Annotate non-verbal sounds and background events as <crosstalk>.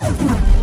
you <laughs>